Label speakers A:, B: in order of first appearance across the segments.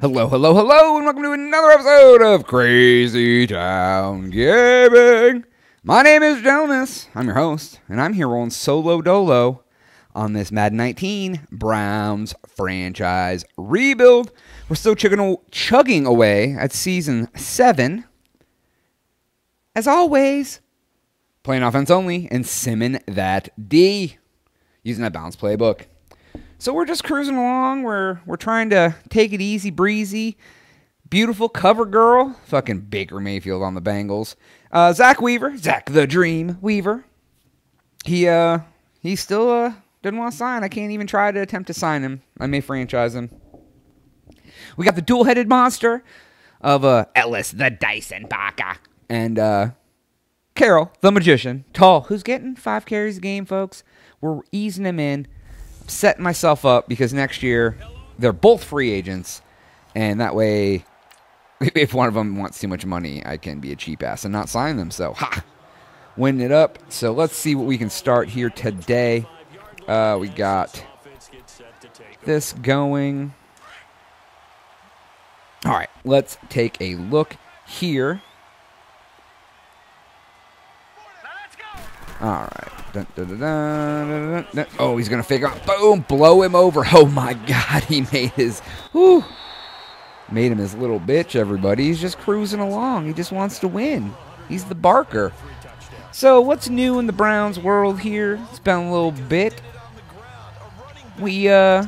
A: Hello, hello, hello, and welcome to another episode of Crazy Town Gaming. My name is Jonas. I'm your host, and I'm here rolling solo dolo on this Madden 19 Browns franchise rebuild. We're still chugging, chugging away at season 7. As always, playing offense only and simming that D using that bounce playbook. So we're just cruising along. We're we're trying to take it easy breezy. Beautiful cover girl, fucking Baker Mayfield on the Bengals. Uh, Zach Weaver, Zach the Dream Weaver. He uh he still uh doesn't want to sign. I can't even try to attempt to sign him. I may franchise him. We got the dual-headed monster of uh Ellis the Dyson Baka and uh Carroll the magician, tall, who's getting five carries a game, folks. We're easing him in setting myself up because next year they're both free agents, and that way, if one of them wants too much money, I can be a cheap ass and not sign them. So, ha, winning it up. So let's see what we can start here today. Uh, we got this going. All right, let's take a look here. All right. Dun, dun, dun, oh, he's going to figure out. Boom. Blow him over. Oh, my God. He made his. Whew, made him his little bitch, everybody. He's just cruising along. He just wants to win. He's the Barker. So, what's new in the Browns world here? It's been a little bit. We, uh,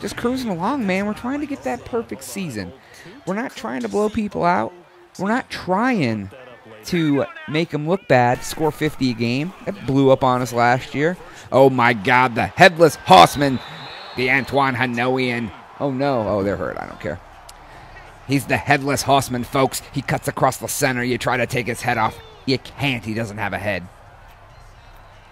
A: just cruising along, man. We're trying to get that perfect season. We're not trying to blow people out. We're not trying to make him look bad, score 50 a game. That blew up on us last year. Oh my God, the headless horseman, the Antoine Hanoian. Oh no, oh they're hurt. I don't care. He's the headless horseman, folks. He cuts across the center. You try to take his head off. You can't. He doesn't have a head.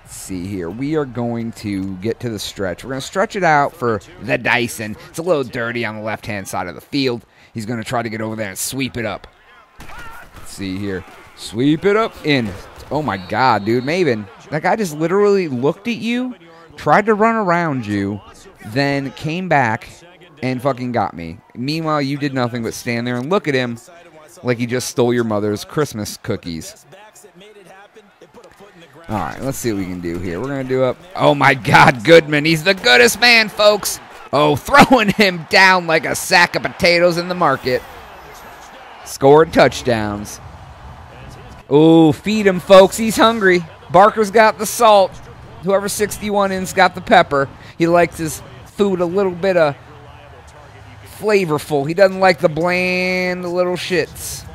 A: Let's see here. We are going to get to the stretch. We're going to stretch it out for the Dyson. It's a little dirty on the left hand side of the field. He's going to try to get over there and sweep it up. Let's see here. Sweep it up in. Oh my god, dude. Maben, that guy just literally looked at you, tried to run around you, then came back and fucking got me. Meanwhile, you did nothing but stand there and look at him like he just stole your mother's Christmas cookies. All right, let's see what we can do here. We're going to do up. Oh my God, Goodman. He's the goodest man, folks. Oh, throwing him down like a sack of potatoes in the market. Scored touchdowns. Oh, feed him, folks. He's hungry. Barker's got the salt. Whoever 61 in's got the pepper. He likes his food a little bit of flavorful. He doesn't like the bland little shits.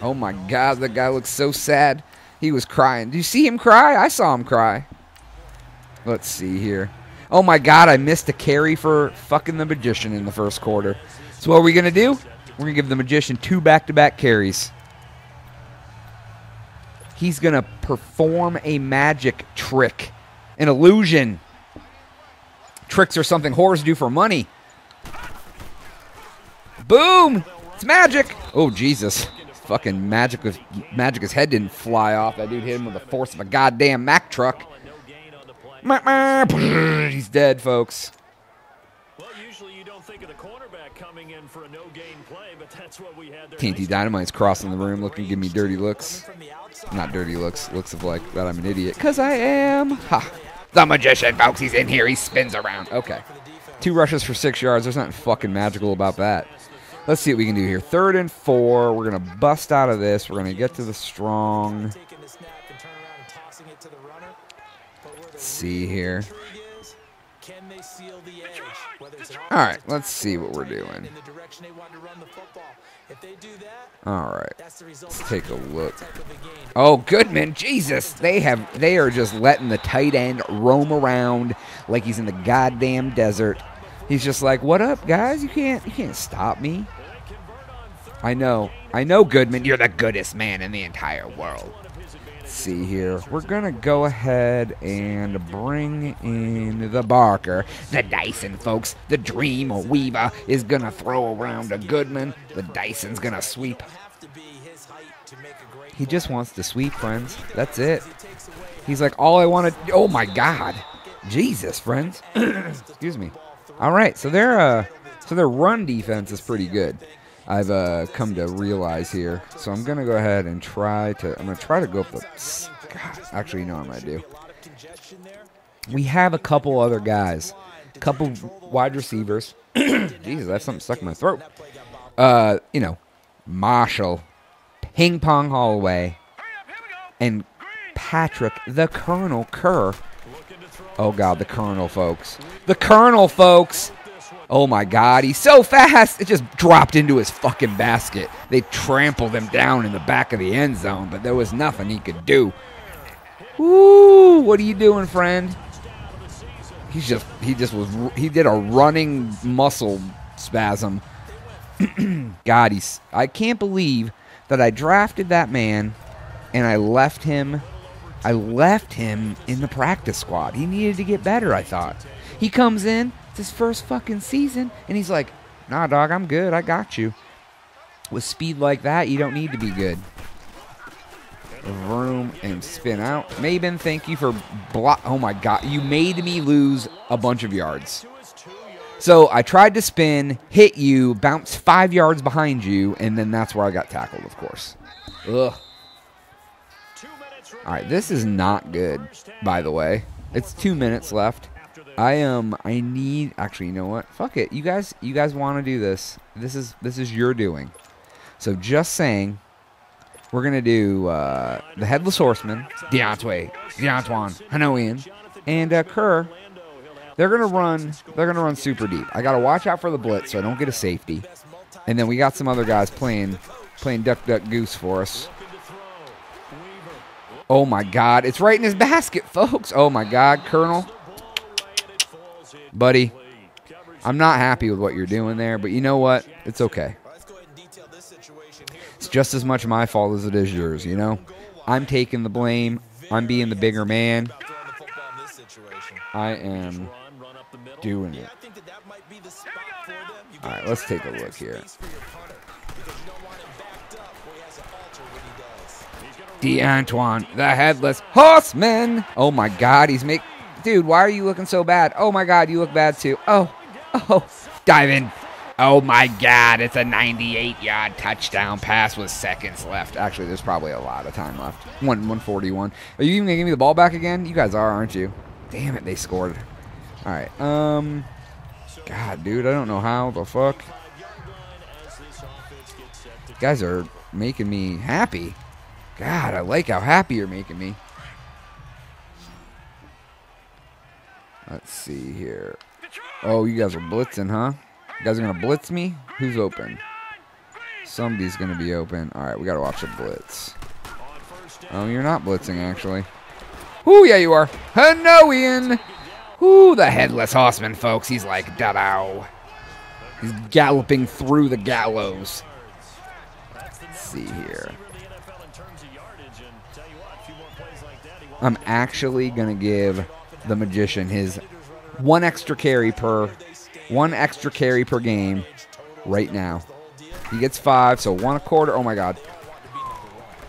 A: Oh my God, the guy looks so sad. He was crying. Do you see him cry? I saw him cry. Let's see here. Oh my God, I missed a carry for fucking the magician in the first quarter. So what are we gonna do? We're gonna give the magician two back-to-back carries he's going to perform a magic trick, an illusion. Tricks are something whores do for money. Boom! It's magic. Oh Jesus! Fucking magic was magic. His head didn't fly off. That dude hit him with the force of a goddamn Mack truck. He's dead, folks. TNT Dynamite's crossing the room, looking, to give me dirty looks. Not dirty looks, looks of like that I'm an idiot. Because I am. Ha. The magician, folks. He's in here. He spins around. Okay. Two rushes for six yards. There's nothing fucking magical about that. Let's see what we can do here. Third and four. We're going to bust out of this. We're going to get to the strong. Let's see here. All right, let's see what we're doing. All right, let's take a look. Oh, Goodman, Jesus, they have they are just letting the tight end roam around like he's in the goddamn desert. He's just like, "What up, guys? You can't you can't stop me." I know, I know, Goodman. You're the goodest man in the entire world see here. We're going to go ahead and bring in the Barker. The Dyson, folks. The Dream Weaver is going to throw around a Goodman. The Dyson's going to sweep. He just wants to sweep, friends. That's it. He's like, all I want to... Oh, my God. Jesus, friends. Excuse me. All right, so they're... Uh, So their run defense is pretty good. I've uh, come to realize here. So I'm gonna go ahead and try to. I'm gonna try to go up the. God, actually, you know what I'm gonna do. We have a couple other guys, a couple wide receivers. Jesus, that's something stuck in my throat. Uh, you know, Marshall, Ping Pong Holloway, and Patrick the Colonel Kerr. Oh God, the Colonel, folks. The Colonel, folks. Oh my God, he's so fast. It just dropped into his fucking basket. They trampled him down in the back of the end zone, but there was nothing he could do. Woo! What are you doing, friend? He's just he just was he did a running muscle spasm. God, he's I can't believe that I drafted that man and I left him I left him in the practice squad. He needed to get better, I thought. He comes in, it's his first fucking season, and he's like, nah, dog, I'm good. I got you. With speed like that, you don't need to be good. Room and spin out. Maben, thank you for block. Oh my god, you made me lose a bunch of yards. So I tried to spin, hit you, bounce five yards behind you, and then that's where I got tackled, of course. Ugh. All right, this is not good, by the way. It's two minutes left. I um I need actually you know what? Fuck it. You guys you guys want to do this. This is this is your doing. So just saying we're gonna do uh, the headless horseman, Deontay, Deontwan, Hanoian, and uh, Kerr. They're gonna run. They're gonna run super deep. I gotta watch out for the blitz so I don't get a safety. And then we got some other guys playing playing duck duck goose for us. Oh my God! It's right in his basket, folks. Oh my God, Colonel, buddy. I'm not happy with what you're doing there, but you know what? It's okay. It's just as much my fault as it is yours, you know? I'm taking the blame. I'm being the bigger man. I am doing it. All right, let's take a look here. D'Antoine, the headless horseman. Oh my God, he's make, dude. Why are you looking so bad? Oh my God, you look bad too. Oh, oh, dive in. Oh my God, it's a 98 yard touchdown pass with seconds left. Actually, there's probably a lot of time left. One 141. Are you even gonna give me the ball back again? You guys are, aren't you? Damn it, they scored. All right. Um. God, dude, I don't know how the fuck. You guys are making me happy. God, I like how happy you're making me. Let's see here. Oh, you guys are blitzing, huh? You guys are going to blitz me? Who's open? Somebody's going to be open. All right, we got to watch a blitz. Oh, you're not blitzing, actually. Ooh, yeah, you are. Hanoian. Ooh, the headless horseman, folks. He's like, da-dow. He's galloping through the gallows. Let's see here. I'm actually going to give the magician his one extra carry per one extra carry per game right now. He gets five, so one a quarter. Oh my god.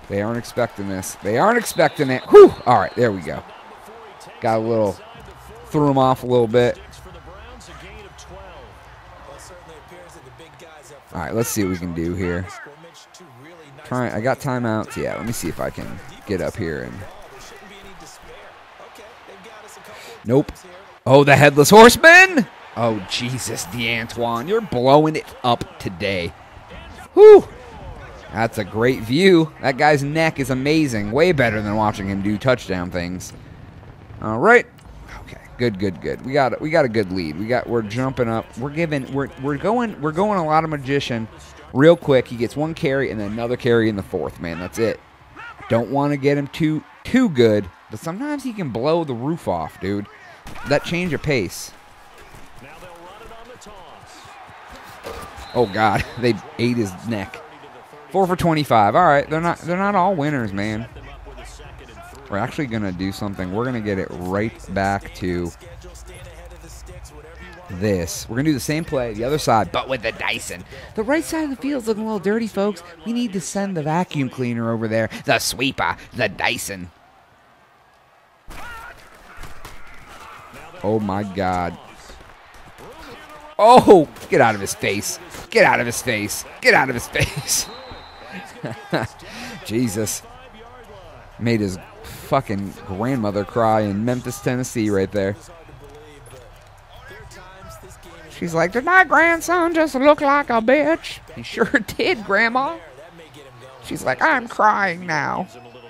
A: They aren't expecting this. They aren't expecting it. Whew. All right, there we go. Got a little, threw him off a little bit. All right, let's see what we can do here. Try, I got timeouts. Yeah, let me see if I can get up here and. Nope. Oh, the headless horseman! Oh, Jesus, D'Antoine, you're blowing it up today. Whew. That's a great view. That guy's neck is amazing. Way better than watching him do touchdown things. All right. Okay. Good, good, good. We got we got a good lead. We got we're jumping up. We're giving we're we're going we're going a lot of magician real quick. He gets one carry and then another carry in the fourth, man. That's it. Don't want to get him too too good, but sometimes he can blow the roof off, dude. That change of pace. Oh God, they ate his neck. Four for 25. All right, they're not they're not all winners, man. We're actually gonna do something. We're gonna get it right back to this. We're gonna do the same play, the other side, but with the Dyson. The right side of the field's looking a little dirty, folks. We need to send the vacuum cleaner over there, the sweeper, the Dyson. Oh my God. Oh, get out of his face. Get out of his face. Get out of his face. Jesus. Made his fucking grandmother cry in Memphis, Tennessee right there. She's like, did my grandson just look like a bitch? He sure did, Grandma. She's like, I'm crying now.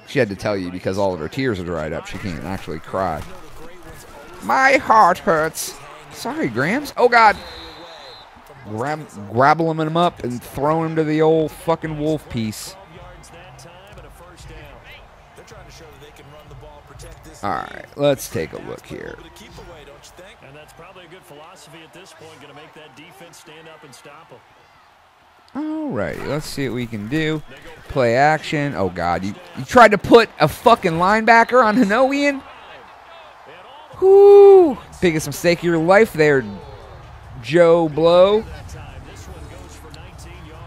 A: She had to tell you because all of her tears are dried up. She can't actually cry. My heart hurts. Sorry, Grams. Oh, God. Grab, grabbling him up and throwing him to the old fucking wolf piece. All right, let's take a look here. And that's probably a good philosophy at this point, going to make that defense stand up and stop them. Alrighty, let's see what we can do. Play action. Oh god, you, you tried to put a fucking linebacker on Hanoian? Whoo! Biggest mistake of your life there, Joe Blow.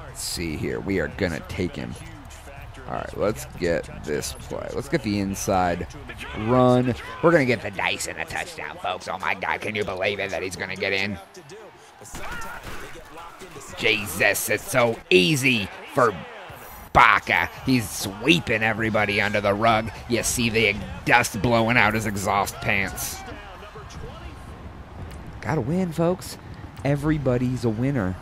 A: Let's see here. We are gonna take him. Alright, let's get this play. Let's get the inside run. We're gonna get the dice and a touchdown, folks. Oh my god, can you believe it that he's gonna get in? Jesus, it's so easy for He's sweeping everybody under the rug. You see the dust blowing out his exhaust pants. Gotta win, folks. Everybody's a winner.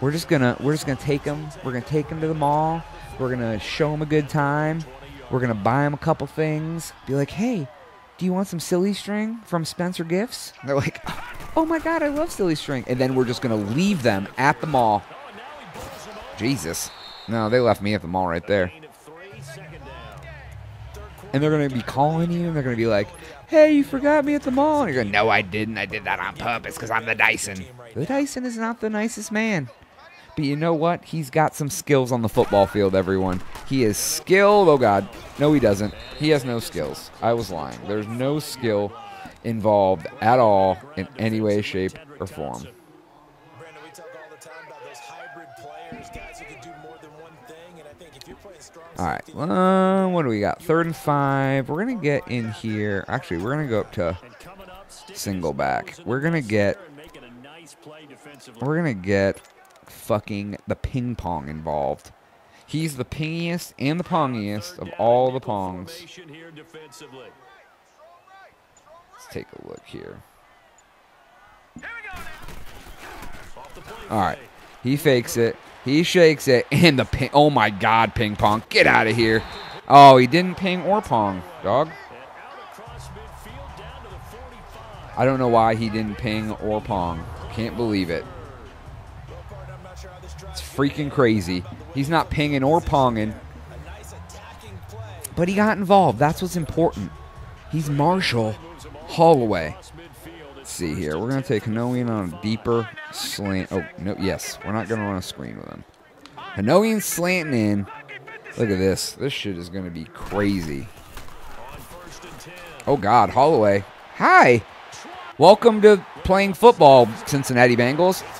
A: We're just gonna we're just gonna take him. We're gonna take him to the mall. We're gonna show him a good time. We're gonna buy him a couple things. Be like, hey, do you want some silly string from Spencer Gifts? And they're like, oh my god, I love silly string. And then we're just to leave them at the mall. Jesus. No, they left me at the mall right there. And they're going to be calling you, and they're going to be like, hey, you forgot me at the mall. And you're going, no, I didn't. I did that on purpose because I'm the Dyson. The Dyson is not the nicest man. But you know what? He's got some skills on the football field, everyone. He is skilled. Oh, God. No, he doesn't. He has no skills. I was lying. There's no skill involved at all in any way, shape, or form. All right, uh, what do we got? Third and five. We're gonna get in here. Actually, we're gonna go up to single back. We're gonna get. We're gonna get fucking the ping pong involved. He's the pingiest and the pongiest of all the pongs. Let's take a look here. All right. He fakes it. He shakes it. And the ping. Oh, my God, ping pong. Get out of here. Oh, he didn't ping or pong, dog. I don't know why he didn't ping or pong. Can't believe it. It's freaking crazy. He's not pinging or ponging. But he got involved. That's what's important. He's Marshall Holloway. See here. We're going to take Hanoian on a deeper slant. Oh, no, yes. We're not going to run a screen with him. Hanoian slanting in. Look at this. This shit is going to be crazy. Oh, God. Holloway. Hi. Welcome to playing football, Cincinnati Bengals.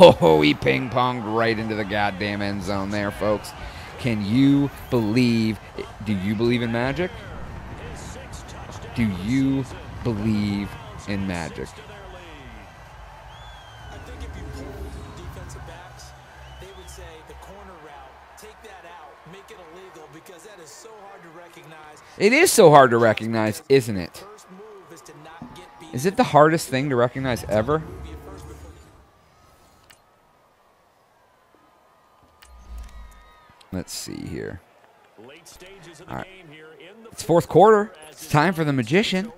A: Oh, he ping ponged right into the goddamn end zone there, folks. Can you believe? Do you believe in magic? Do you believe in magic? It is so hard to recognize, isn't it? Is it the hardest thing to recognize ever? Let's see here. All right. It's fourth quarter. It's time for the magician.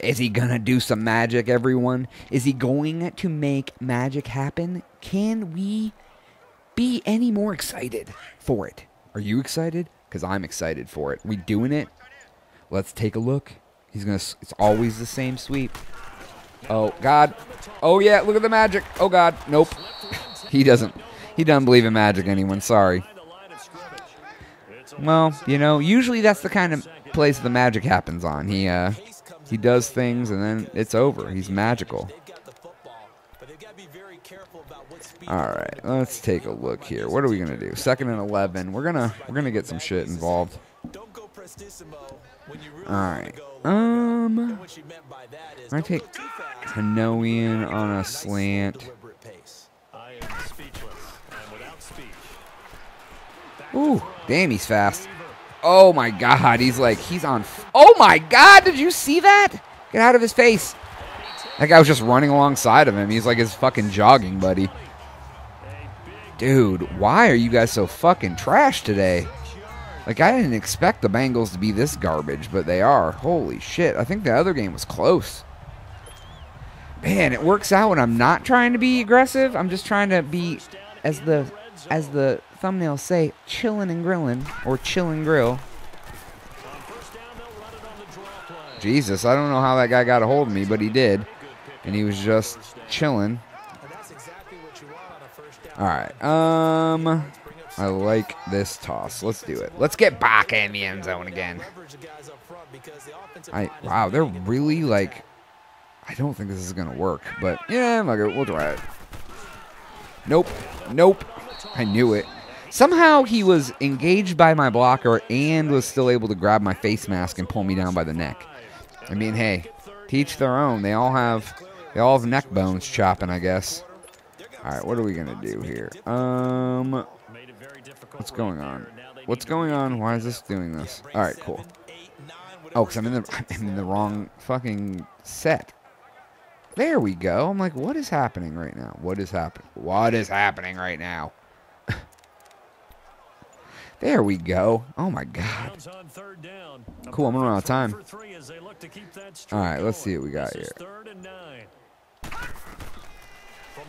A: Is he going to do some magic, everyone? Is he going to make magic happen? Can we be any more excited for it? Are you excited? Because I'm excited for it. We doing it? Let's take a look. He's going to, it's always the same sweep. Oh, God. Oh, yeah, look at the magic. Oh, God. Nope. he doesn't. He doesn't believe in magic, anyone. Sorry. Well, you know, usually that's the kind of place the magic happens on. He uh, he does things and then it's over. He's magical. All right, let's take a look here. What are we gonna do? Second and eleven. We're gonna we're gonna get some shit involved. All right. Um, gonna take Kanoian on a slant. Ooh, damn, he's fast. Oh my god, he's like, he's on. oh my god, did you see that? Get out of his face. That guy was just running alongside of him. He's like his fucking jogging buddy. Dude, why are you guys so fucking trash today? Like, I didn't expect the Bengals to be this garbage, but they are. Holy shit. I think the other game was close. Man, it works out when I'm not trying to be aggressive. I'm just trying to be, as the as the thumbnails say, chillin' and grillin', or chill and grill. Jesus, I don't know how that guy got a hold of me, but he did. And he was just chilling. All right. Um, I like this toss. Let's do it. Let's get back in the end zone again. I wow, they're really like. I don't think this is gonna work, but yeah, we'll try it. Nope, nope. I knew it. Somehow he was engaged by my blocker and was still able to grab my face mask and pull me down by the neck. I mean, hey, teach their own. They all have they all have neck bones chopping, I guess. All right, what are we gonna do here? Um, what's going on? What's going on? Why is this doing this? All right, cool. Oh, cause I'm in the I'm in the wrong fucking set. There we go. I'm like, what is happening right now? What is happening? What is happening right now? There we go. Oh my god. Cool, I'm running out of time. All right, let's see what we got here.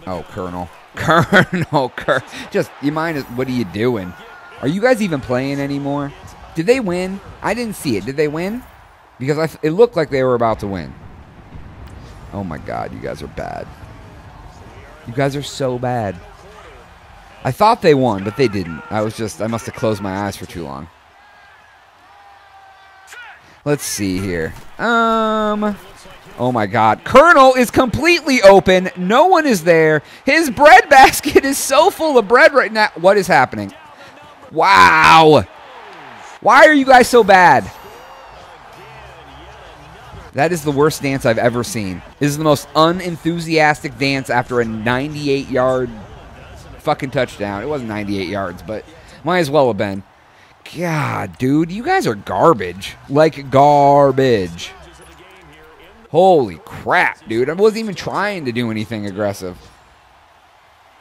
A: Oh, Colonel. Colonel, Colonel. just, you mind, what are you doing? Are you guys even playing anymore? Did they win? I didn't see it. Did they win? Because I, it looked like they were about to win. Oh my god, you guys are bad. You guys are so bad. I thought they won, but they didn't. I was just, I must have closed my eyes for too long. Let's see here. Um, Oh my God. Colonel is completely open. No one is there. His bread basket is so full of bread right now. What is happening? Wow. Why are you guys so bad? That is the worst dance I've ever seen. This is the most unenthusiastic dance after a 98 yard fucking touchdown. It wasn't 98 yards, but might as well have been. God, dude, you guys are garbage. Like garbage. Holy crap, dude. I wasn't even trying to do anything aggressive.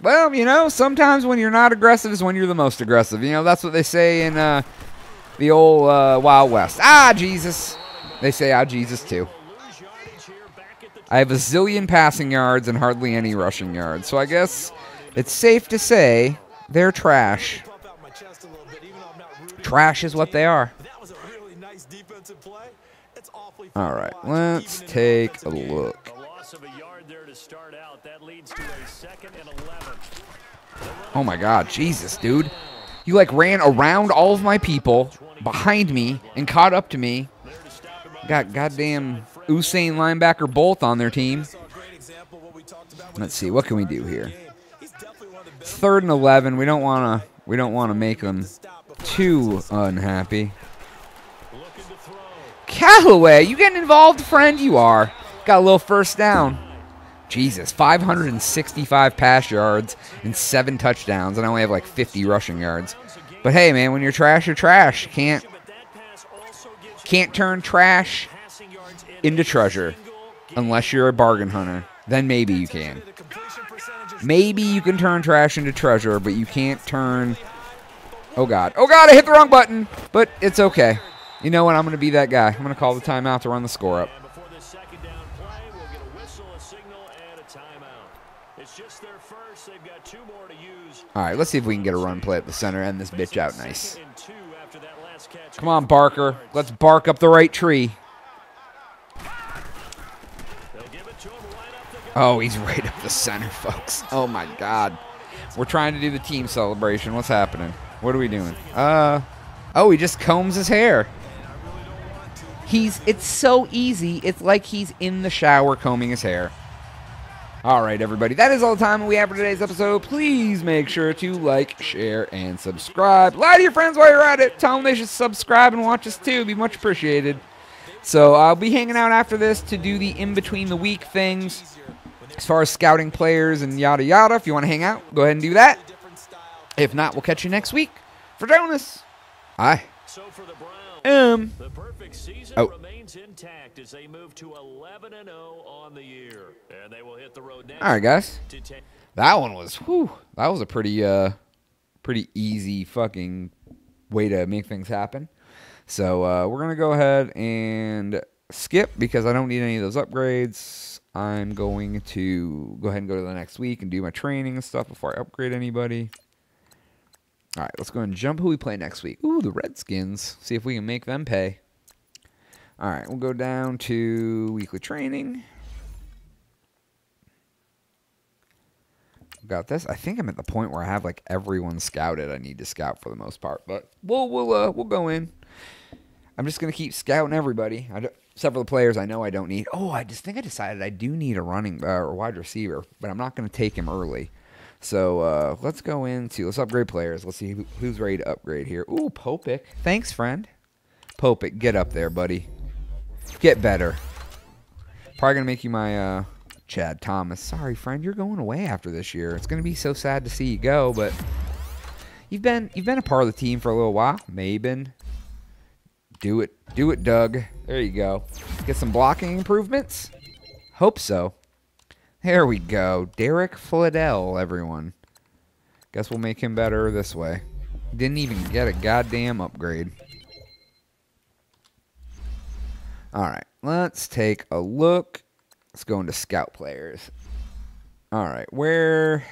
A: Well, you know, sometimes when you're not aggressive is when you're the most aggressive. You know, that's what they say in uh, the old uh, Wild West. Ah, Jesus. They say, ah, Jesus, too. I have a zillion passing yards and hardly any rushing yards. So I guess it's safe to say they're trash. Trash is what they are. All right, let's take a look. Oh my god, Jesus, dude. You like ran around all of my people, behind me, and caught up to me. Got goddamn Usain linebacker both on their team. Let's see, what can we do here? Third and eleven. We don't wanna we don't wanna make them too unhappy. Callaway, you getting involved, friend? You are. Got a little first down. Jesus, 565 pass yards and seven touchdowns, and I only have like 50 rushing yards. But hey, man, when you're trash, you're trash. Can't can't turn trash into treasure unless you're a bargain hunter. Then maybe you can. Maybe you can turn trash into treasure, but you can't turn. Oh god! Oh god! I hit the wrong button, but it's okay. You know what? I'm going to be that guy. I'm going to call the timeout to run the score up. All right, let's see if we can get a run play at the center and this bitch out nice. Come on, Barker. Let's bark up the right tree. Oh, he's right up the center, folks. Oh, my God. We're trying to do the team celebration. What's happening? What are we doing? Uh, oh, he just combs his hair. He's it's so easy. It's like he's in the shower combing his hair. All right, everybody. That is all the time we have for today's episode. Please make sure to like, share, and subscribe. Lie to your friends while you're at it. Tell them they should subscribe and watch us too. It'd be much appreciated. So I'll be hanging out after this to do the in between the week things. As far as scouting players and yada yada, if you want to hang out, go ahead and do that. If not, we'll catch you next week. For Jonas, I am.
B: The perfect season
A: Oh.
B: remains intact as they move to 11 and 0 on the year, and they will hit the road next
A: All right, guys. That one was whew, that was a pretty uh pretty easy fucking way to make things happen. So uh, we're gonna go ahead and skip because I don't need any of those upgrades. I'm going to go ahead and go to the next week and do my training and stuff before I upgrade anybody. All right, let's go and jump who we play next week. Ooh, the Redskins. See if we can make them pay. All right, we'll go down to weekly training. got this. I think I'm at the point where I have like everyone scouted. I need to scout for the most part, but we'll we'll uh, we'll go in. I'm just gonna keep scouting everybody. I don't, several players I know I don't need. Oh, I just think I decided I do need a running uh, or wide receiver, but I'm not gonna take him early. So uh, let's go into let's upgrade players. Let's see who, who's ready to upgrade here. Ooh, Popic. Thanks, friend. Popic, get up there, buddy. Get better. Probably gonna make you my uh, Chad Thomas. Sorry, friend, you're going away after this year. It's gonna be so sad to see you go, but you've been you've been a part of the team for a little while. Maben. Do it. Do it, Doug. There you go. Get some blocking improvements? Hope so. There we go. Derek Flidell, everyone. Guess we'll make him better this way. Didn't even get a goddamn upgrade. All right, let's take a look. Let's go into scout players. All right, where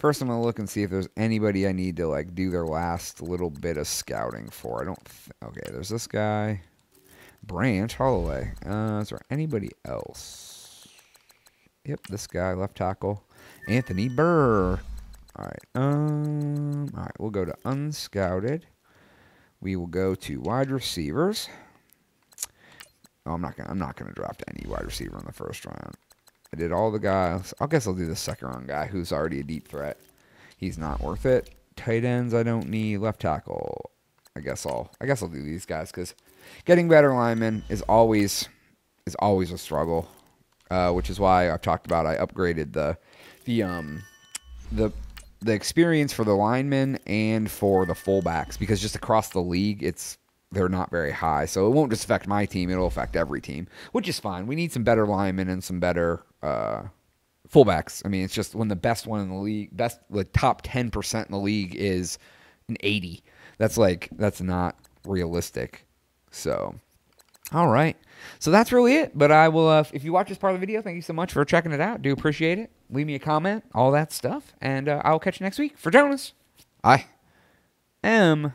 A: first I'm gonna look and see if there's anybody I need to like do their last little bit of scouting for. I don't. Th- okay, there's this guy, Branch Holloway. Uh, is there anybody else? Yep, this guy, left tackle, Anthony Burr. All right. Um. All right, we'll go to unscouted. We will go to wide receivers. Oh, I'm not gonna. I'm not gonna draft any wide receiver in the first round. I did all the guys. I guess I'll do the second round guy who's already a deep threat. He's not worth it. Tight ends, I don't need. Left tackle, I guess I'll. I guess I'll do these guys because getting better linemen is always is always a struggle. Uh, which is why I've talked about. I upgraded the the um the the experience for the linemen and for the fullbacks because just across the league, it's they're not very high. So it won't just affect my team; it'll affect every team, which is fine. We need some better linemen and some better uh, fullbacks. I mean, it's just when the best one in the league, best the top ten percent in the league is an eighty. That's like that's not realistic. So, all right. So that's really it. But I will, uh, if you watch this part of the video, thank you so much for checking it out. Do appreciate it. Leave me a comment, all that stuff, and uh, I'll catch you next week. For Jonas, I am